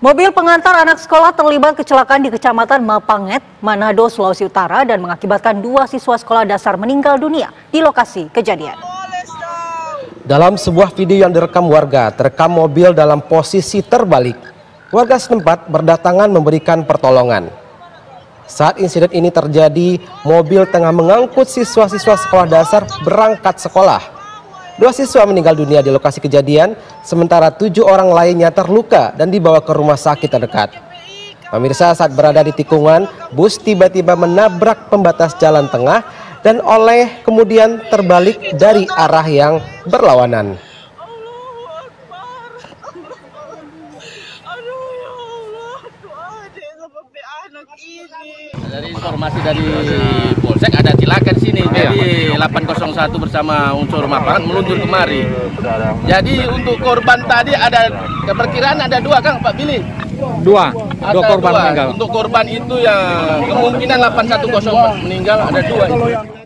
Mobil pengantar anak sekolah terlibat kecelakaan di Kecamatan Mapanget, Manado, Sulawesi Utara dan mengakibatkan dua siswa sekolah dasar meninggal dunia di lokasi kejadian. Dalam sebuah video yang direkam warga, terekam mobil dalam posisi terbalik. Warga setempat berdatangan memberikan pertolongan. Saat insiden ini terjadi, mobil tengah mengangkut siswa-siswa sekolah dasar berangkat sekolah. Dua siswa meninggal dunia di lokasi kejadian, sementara tujuh orang lainnya terluka dan dibawa ke rumah sakit terdekat. Pemirsa saat berada di tikungan, bus tiba-tiba menabrak pembatas jalan tengah dan oleh kemudian terbalik dari arah yang berlawanan. Dari informasi dari Polsek ada Jadi 801 bersama unsur mapangan meluncur kemari. Jadi untuk korban tadi ada keperkiraan ada dua Kang Pak Billy. Dua, Ada dua korban meninggal. Untuk korban itu yang kemungkinan 810 meninggal ada dua itu.